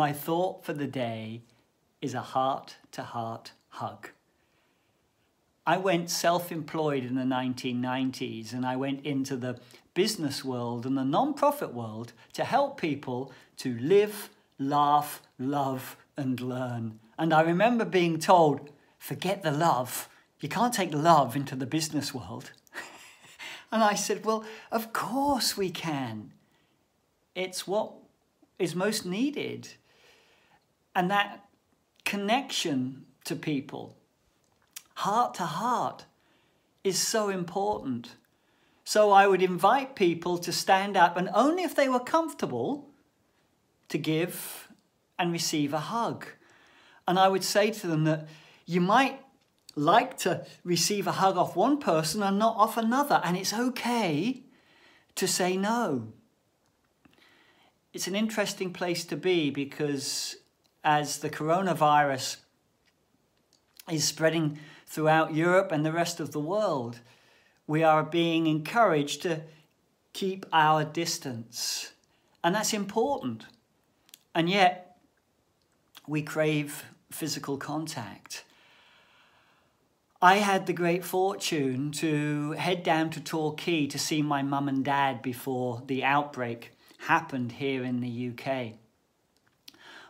my thought for the day is a heart to heart hug. I went self employed in the 1990s and I went into the business world and the non profit world to help people to live, laugh, love, and learn. And I remember being told, forget the love. You can't take love into the business world. and I said, well, of course we can. It's what is most needed. And that connection to people, heart to heart, is so important. So I would invite people to stand up and only if they were comfortable to give and receive a hug. And I would say to them that you might like to receive a hug off one person and not off another, and it's okay to say no. It's an interesting place to be because as the coronavirus is spreading throughout Europe and the rest of the world, we are being encouraged to keep our distance. And that's important. And yet, we crave physical contact. I had the great fortune to head down to Torquay to see my mum and dad before the outbreak happened here in the UK.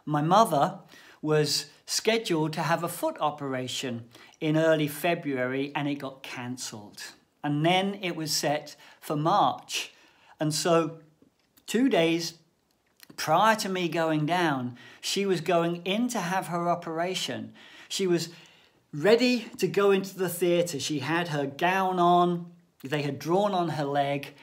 My mother was scheduled to have a foot operation in early February and it got cancelled. And then it was set for March. And so, two days prior to me going down, she was going in to have her operation. She was ready to go into the theatre. She had her gown on, they had drawn on her leg,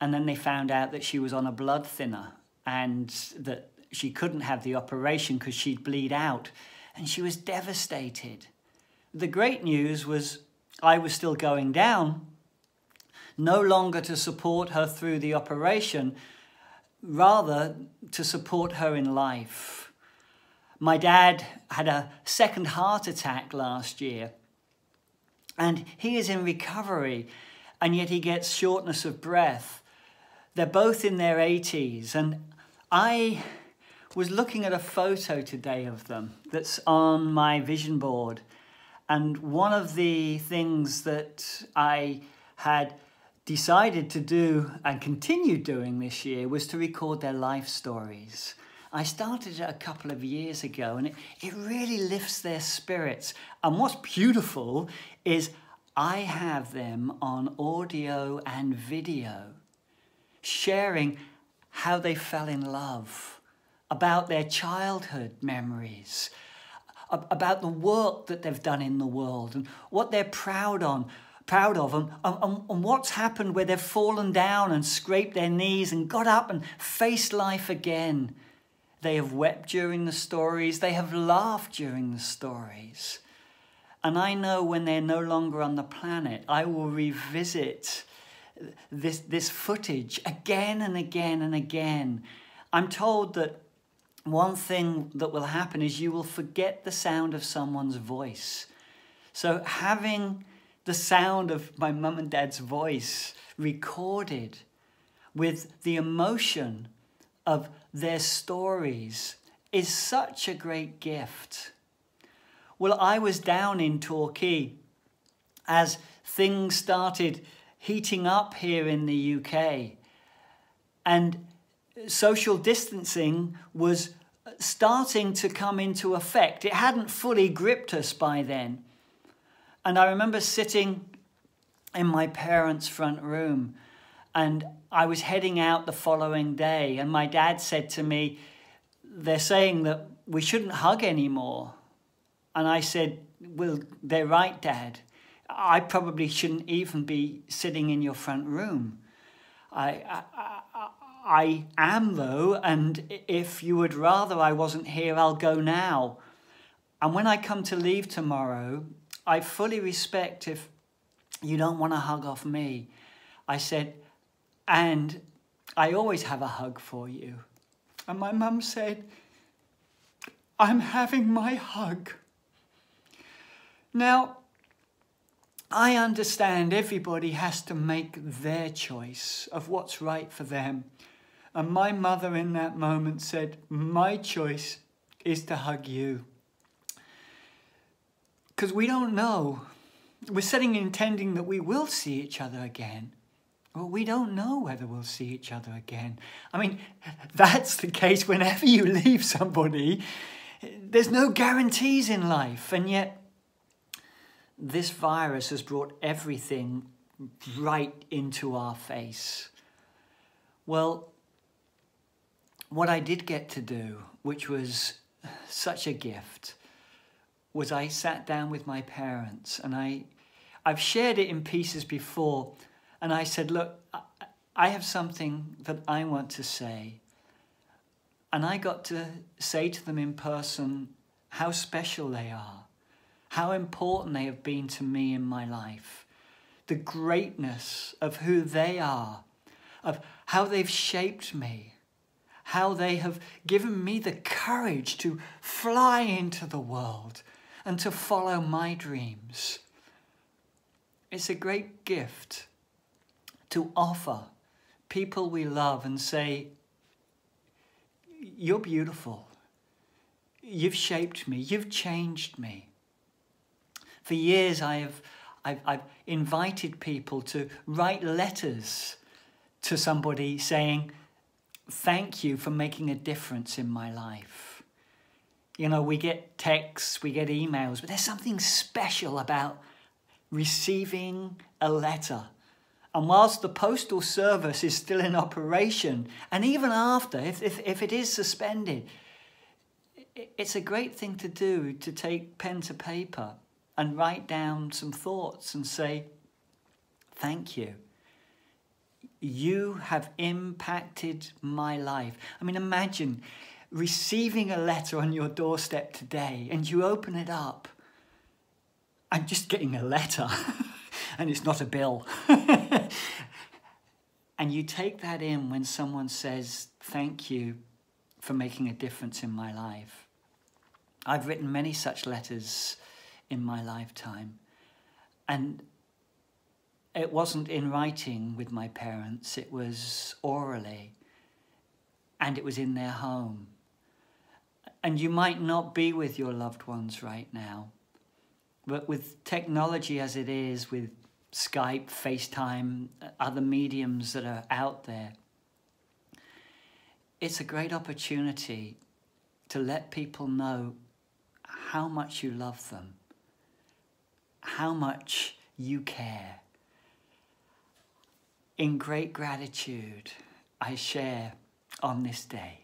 and then they found out that she was on a blood thinner and that she couldn't have the operation because she'd bleed out. And she was devastated. The great news was I was still going down, no longer to support her through the operation, rather to support her in life. My dad had a second heart attack last year, and he is in recovery, and yet he gets shortness of breath. They're both in their 80s, and I was looking at a photo today of them that's on my vision board. And one of the things that I had decided to do and continue doing this year was to record their life stories. I started it a couple of years ago and it, it really lifts their spirits. And what's beautiful is I have them on audio and video sharing how they fell in love, about their childhood memories, about the work that they've done in the world and what they're proud on, proud of and, and, and what's happened where they've fallen down and scraped their knees and got up and faced life again. They have wept during the stories, they have laughed during the stories. And I know when they're no longer on the planet, I will revisit this, this footage again and again and again. I'm told that one thing that will happen is you will forget the sound of someone's voice. So having the sound of my mum and dad's voice recorded with the emotion of their stories is such a great gift. Well, I was down in Torquay as things started heating up here in the UK and social distancing was starting to come into effect. It hadn't fully gripped us by then. And I remember sitting in my parents' front room and I was heading out the following day, and my dad said to me, They're saying that we shouldn't hug anymore. And I said, Well, they're right, Dad. I probably shouldn't even be sitting in your front room. I, I, I am, though, and if you would rather I wasn't here, I'll go now. And when I come to leave tomorrow, I fully respect if you don't want a hug off me. I said, and I always have a hug for you. And my mum said, I'm having my hug. Now, I understand everybody has to make their choice of what's right for them. And my mother in that moment said, My choice is to hug you. Because we don't know. We're setting intending that we will see each other again. Well, we don't know whether we'll see each other again. I mean, that's the case whenever you leave somebody. There's no guarantees in life, and yet this virus has brought everything right into our face. Well, what I did get to do, which was such a gift, was I sat down with my parents and I, I've shared it in pieces before, and I said, Look, I have something that I want to say. And I got to say to them in person how special they are, how important they have been to me in my life, the greatness of who they are, of how they've shaped me, how they have given me the courage to fly into the world and to follow my dreams. It's a great gift to offer people we love and say, You're beautiful. You've shaped me. You've changed me. For years, I have, I've, I've invited people to write letters to somebody saying, Thank you for making a difference in my life. You know, we get texts, we get emails, but there's something special about receiving a letter. And whilst the postal service is still in operation, and even after, if, if, if it is suspended, it's a great thing to do to take pen to paper and write down some thoughts and say, Thank you you have impacted my life. I mean, imagine receiving a letter on your doorstep today and you open it up. I'm just getting a letter and it's not a bill. and you take that in when someone says, Thank you for making a difference in my life. I've written many such letters in my lifetime. And it wasn't in writing with my parents, it was orally, and it was in their home. And you might not be with your loved ones right now, but with technology as it is, with Skype, FaceTime, other mediums that are out there, it's a great opportunity to let people know how much you love them, how much you care in great gratitude, I share on this day.